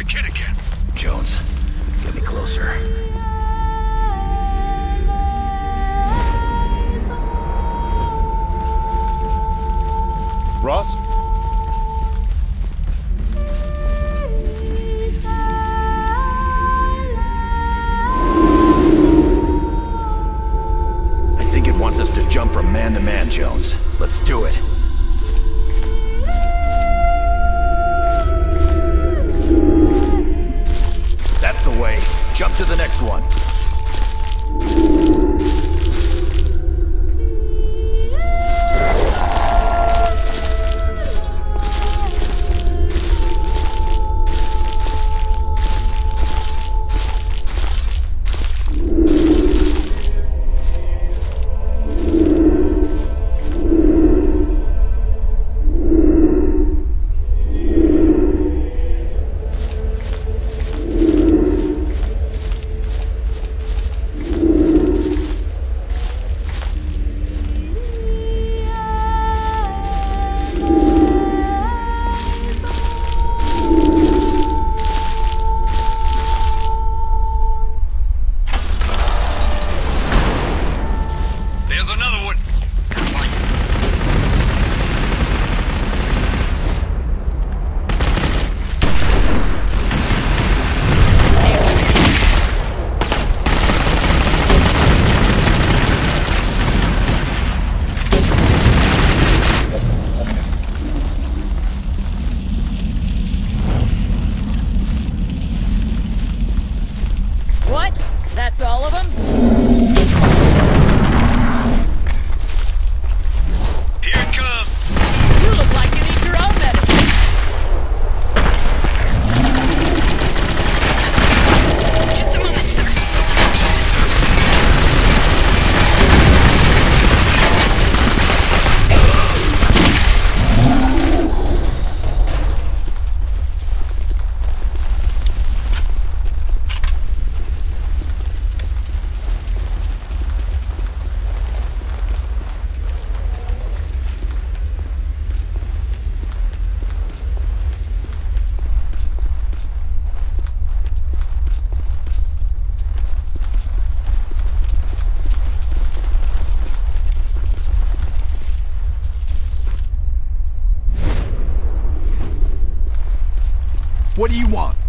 Kid again. Jones, get me closer. Ross? What do you want?